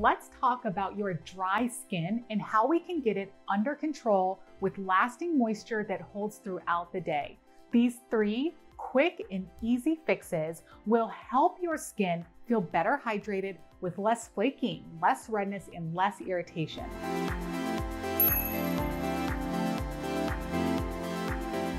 Let's talk about your dry skin and how we can get it under control with lasting moisture that holds throughout the day. These three quick and easy fixes will help your skin feel better hydrated with less flaking, less redness, and less irritation.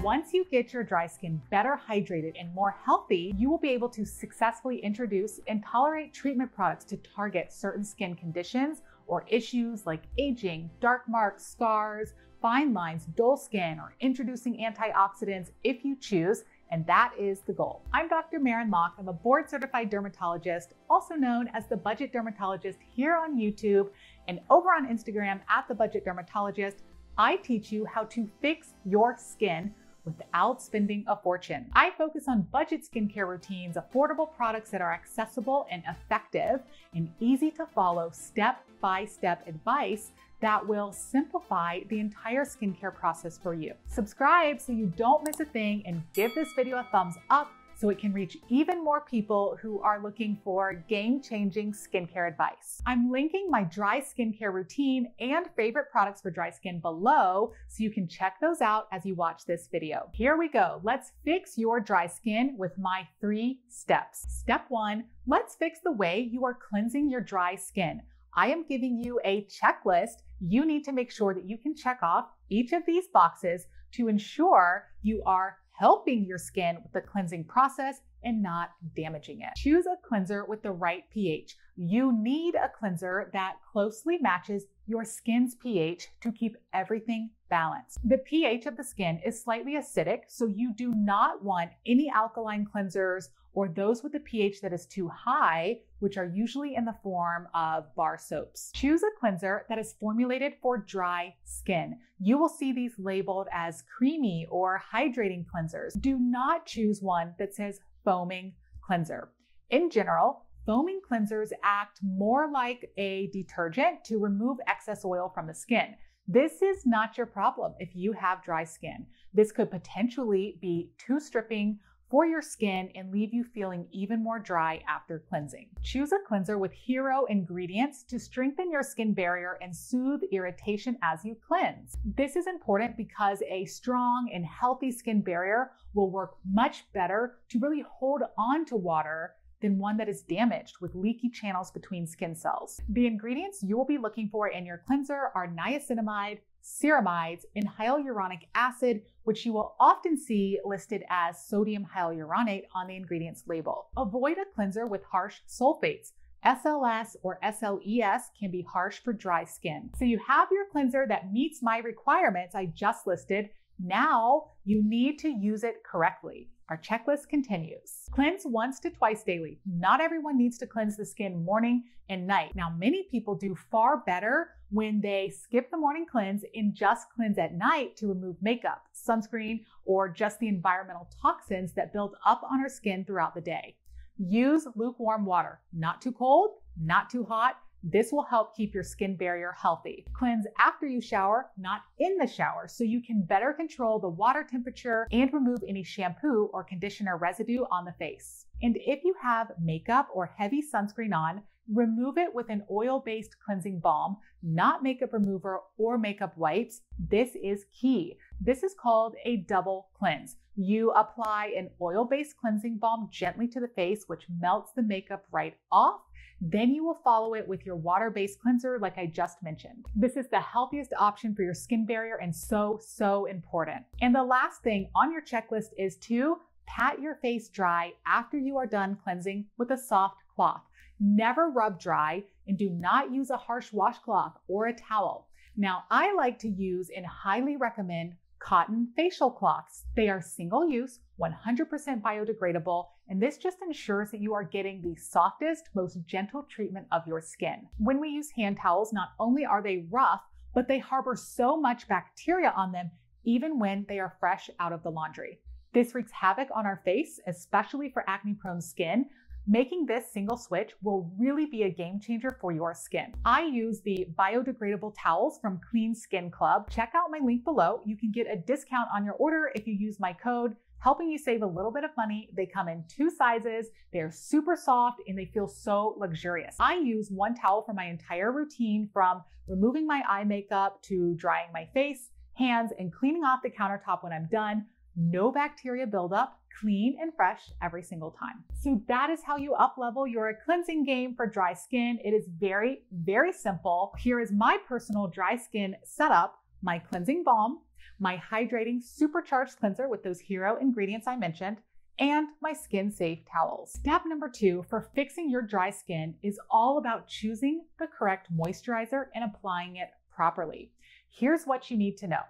Once you get your dry skin better hydrated and more healthy, you will be able to successfully introduce and tolerate treatment products to target certain skin conditions or issues like aging, dark marks, scars, fine lines, dull skin, or introducing antioxidants if you choose, and that is the goal. I'm Dr. Maren Locke. I'm a board certified dermatologist, also known as the Budget Dermatologist here on YouTube and over on Instagram at the Budget Dermatologist. I teach you how to fix your skin without spending a fortune. I focus on budget skincare routines, affordable products that are accessible and effective, and easy to follow step by step advice that will simplify the entire skincare process for you. Subscribe so you don't miss a thing and give this video a thumbs up so it can reach even more people who are looking for game changing skincare advice. I'm linking my dry skincare routine and favorite products for dry skin below so you can check those out as you watch this video. Here we go. Let's fix your dry skin with my three steps. Step one, let's fix the way you are cleansing your dry skin. I am giving you a checklist. You need to make sure that you can check off each of these boxes to ensure you are helping your skin with the cleansing process and not damaging it. Choose a cleanser with the right pH. You need a cleanser that closely matches your skin's pH to keep everything balanced. The pH of the skin is slightly acidic, so you do not want any alkaline cleansers or those with a pH that is too high, which are usually in the form of bar soaps. Choose a cleanser that is formulated for dry skin. You will see these labeled as creamy or hydrating cleansers. Do not choose one that says foaming cleanser. In general, foaming cleansers act more like a detergent to remove excess oil from the skin. This is not your problem if you have dry skin. This could potentially be too stripping for your skin and leave you feeling even more dry after cleansing. Choose a cleanser with hero ingredients to strengthen your skin barrier and soothe irritation as you cleanse. This is important because a strong and healthy skin barrier will work much better to really hold on to water than one that is damaged with leaky channels between skin cells. The ingredients you will be looking for in your cleanser are niacinamide, ceramides, and hyaluronic acid, which you will often see listed as sodium hyaluronate on the ingredients label. Avoid a cleanser with harsh sulfates. SLS or SLES can be harsh for dry skin. So you have your cleanser that meets my requirements I just listed. Now you need to use it correctly. Our checklist continues. Cleanse once to twice daily. Not everyone needs to cleanse the skin morning and night. Now, many people do far better when they skip the morning cleanse and just cleanse at night to remove makeup, sunscreen, or just the environmental toxins that build up on our skin throughout the day. Use lukewarm water, not too cold, not too hot, this will help keep your skin barrier healthy. Cleanse after you shower, not in the shower, so you can better control the water temperature and remove any shampoo or conditioner residue on the face. And if you have makeup or heavy sunscreen on, remove it with an oil based cleansing balm, not makeup remover or makeup wipes. This is key. This is called a double cleanse. You apply an oil based cleansing balm gently to the face, which melts the makeup right off then you will follow it with your water-based cleanser like I just mentioned. This is the healthiest option for your skin barrier and so, so important. And the last thing on your checklist is to pat your face dry after you are done cleansing with a soft cloth. Never rub dry and do not use a harsh washcloth or a towel. Now, I like to use and highly recommend cotton facial cloths. They are single use, 100% biodegradable, and this just ensures that you are getting the softest, most gentle treatment of your skin. When we use hand towels, not only are they rough, but they harbor so much bacteria on them even when they are fresh out of the laundry. This wreaks havoc on our face, especially for acne prone skin, Making this single switch will really be a game changer for your skin. I use the biodegradable towels from Clean Skin Club. Check out my link below. You can get a discount on your order if you use my code helping you save a little bit of money. They come in two sizes, they're super soft, and they feel so luxurious. I use one towel for my entire routine from removing my eye makeup to drying my face, hands, and cleaning off the countertop when I'm done. No bacteria buildup, clean and fresh every single time. So that is how you up level your cleansing game for dry skin. It is very, very simple. Here is my personal dry skin setup, my cleansing balm, my hydrating supercharged cleanser with those hero ingredients I mentioned, and my skin safe towels. Step number two for fixing your dry skin is all about choosing the correct moisturizer and applying it properly. Here's what you need to know.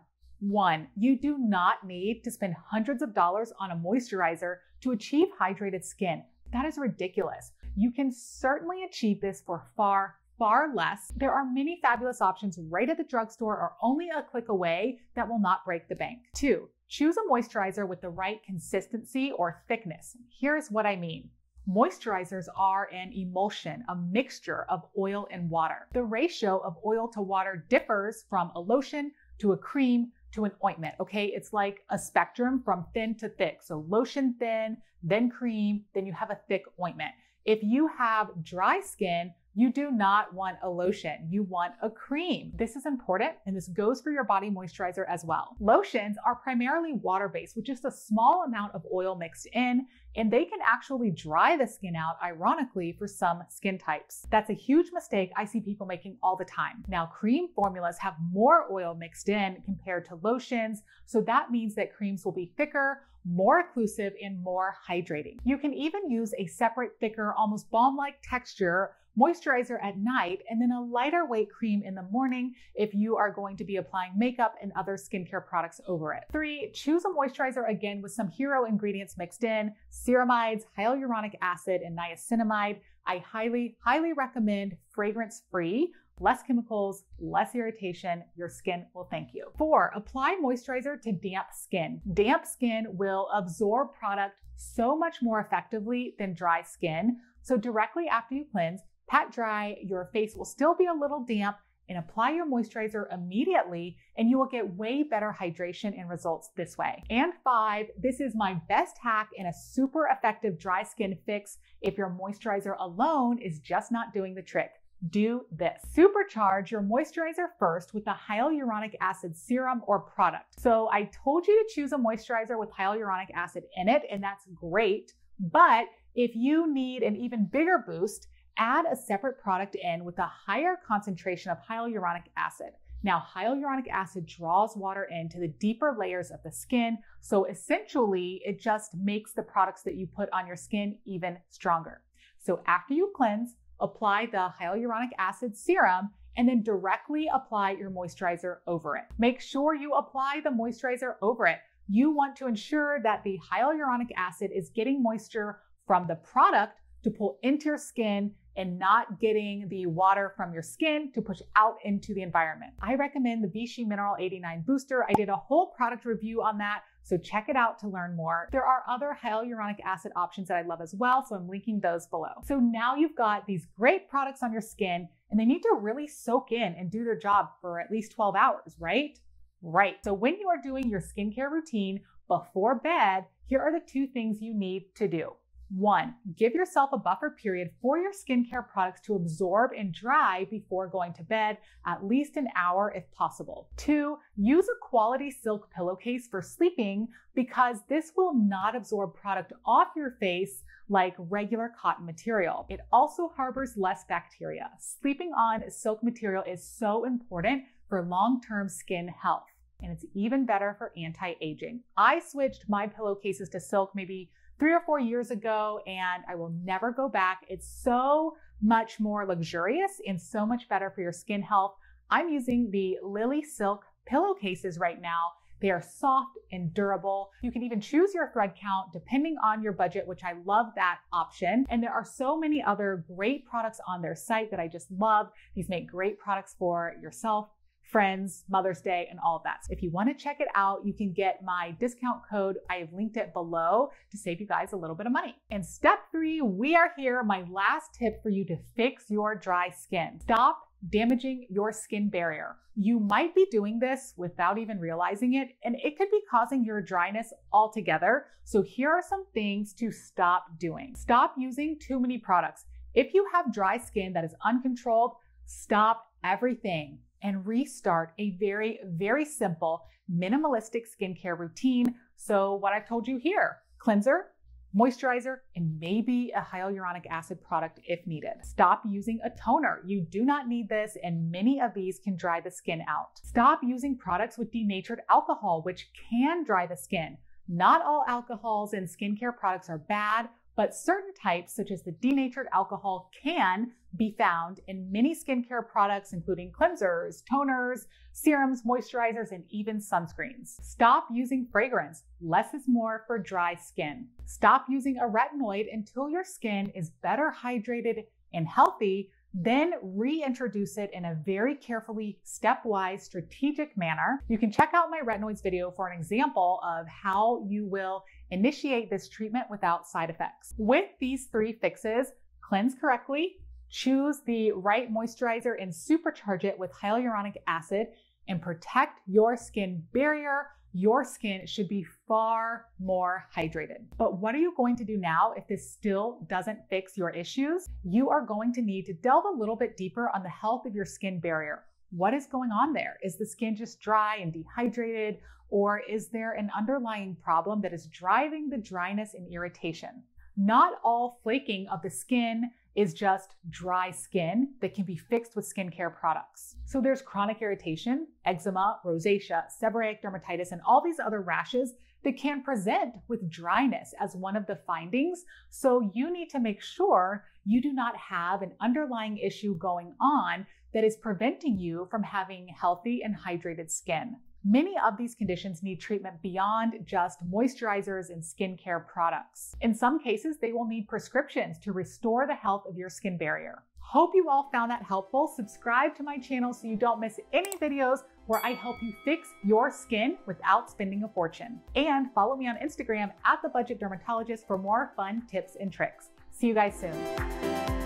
One, you do not need to spend hundreds of dollars on a moisturizer to achieve hydrated skin. That is ridiculous. You can certainly achieve this for far, far less. There are many fabulous options right at the drugstore or only a click away that will not break the bank. Two, choose a moisturizer with the right consistency or thickness. Here's what I mean. Moisturizers are an emulsion, a mixture of oil and water. The ratio of oil to water differs from a lotion to a cream to an ointment. Okay. It's like a spectrum from thin to thick. So lotion thin, then cream, then you have a thick ointment. If you have dry skin, you do not want a lotion. You want a cream. This is important and this goes for your body moisturizer as well. Lotions are primarily water based with just a small amount of oil mixed in and they can actually dry the skin out, ironically, for some skin types. That's a huge mistake I see people making all the time. Now, cream formulas have more oil mixed in compared to lotions, so that means that creams will be thicker, more occlusive, and more hydrating. You can even use a separate, thicker, almost balm like texture moisturizer at night, and then a lighter weight cream in the morning if you are going to be applying makeup and other skincare products over it. Three, choose a moisturizer again with some hero ingredients mixed in, ceramides, hyaluronic acid, and niacinamide. I highly, highly recommend fragrance free less chemicals, less irritation, your skin will thank you. Four, apply moisturizer to damp skin. Damp skin will absorb product so much more effectively than dry skin. So directly after you cleanse, pat dry, your face will still be a little damp, and apply your moisturizer immediately, and you will get way better hydration and results this way. And five, this is my best hack and a super effective dry skin fix if your moisturizer alone is just not doing the trick. Do this. Supercharge your moisturizer first with a hyaluronic acid serum or product. So I told you to choose a moisturizer with hyaluronic acid in it, and that's great. But if you need an even bigger boost, add a separate product in with a higher concentration of hyaluronic acid. Now, hyaluronic acid draws water into the deeper layers of the skin, so essentially it just makes the products that you put on your skin even stronger. So after you cleanse, apply the hyaluronic acid serum and then directly apply your moisturizer over it. Make sure you apply the moisturizer over it. You want to ensure that the hyaluronic acid is getting moisture from the product to pull into your skin and not getting the water from your skin to push out into the environment. I recommend the Vichy Mineral 89 Booster. I did a whole product review on that, so check it out to learn more. There are other hyaluronic acid options that I love as well, so I'm linking those below. So now you've got these great products on your skin and they need to really soak in and do their job for at least 12 hours, right? Right. So when you are doing your skincare routine before bed, here are the two things you need to do. One, give yourself a buffer period for your skincare products to absorb and dry before going to bed, at least an hour if possible. Two, use a quality silk pillowcase for sleeping because this will not absorb product off your face like regular cotton material. It also harbors less bacteria. Sleeping on silk material is so important for long-term skin health and it's even better for anti-aging. I switched my pillowcases to silk maybe three or four years ago, and I will never go back. It's so much more luxurious and so much better for your skin health. I'm using the Lily Silk pillowcases right now. They are soft and durable. You can even choose your thread count depending on your budget, which I love that option. And there are so many other great products on their site that I just love. These make great products for yourself friends, Mother's Day, and all of that. So if you want to check it out, you can get my discount code. I have linked it below to save you guys a little bit of money. And step three, we are here. My last tip for you to fix your dry skin. Stop damaging your skin barrier. You might be doing this without even realizing it, and it could be causing your dryness altogether. So, here are some things to stop doing. Stop using too many products. If you have dry skin that is uncontrolled, stop everything and restart a very, very simple minimalistic skincare routine. So, what I've told you here cleanser, moisturizer, and maybe a hyaluronic acid product if needed. Stop using a toner. You do not need this, and many of these can dry the skin out. Stop using products with denatured alcohol, which can dry the skin. Not all alcohols in skincare products are bad, but certain types, such as the denatured alcohol, can be found in many skincare products, including cleansers, toners, serums, moisturizers, and even sunscreens. Stop using fragrance. Less is more for dry skin. Stop using a retinoid until your skin is better hydrated and healthy then reintroduce it in a very carefully stepwise strategic manner. You can check out my retinoids video for an example of how you will initiate this treatment without side effects. With these three fixes, cleanse correctly, choose the right moisturizer and supercharge it with hyaluronic acid and protect your skin barrier your skin should be far more hydrated. But what are you going to do now if this still doesn't fix your issues? You are going to need to delve a little bit deeper on the health of your skin barrier. What is going on there? Is the skin just dry and dehydrated? Or is there an underlying problem that is driving the dryness and irritation? Not all flaking of the skin is just dry skin that can be fixed with skincare products. So there's chronic irritation, eczema, rosacea, seborrheic dermatitis, and all these other rashes that can present with dryness as one of the findings. So you need to make sure you do not have an underlying issue going on that is preventing you from having healthy and hydrated skin. Many of these conditions need treatment beyond just moisturizers and skincare products. In some cases, they will need prescriptions to restore the health of your skin barrier. Hope you all found that helpful. Subscribe to my channel so you don't miss any videos where I help you fix your skin without spending a fortune. And follow me on Instagram at The Budget Dermatologist for more fun tips and tricks. See you guys soon.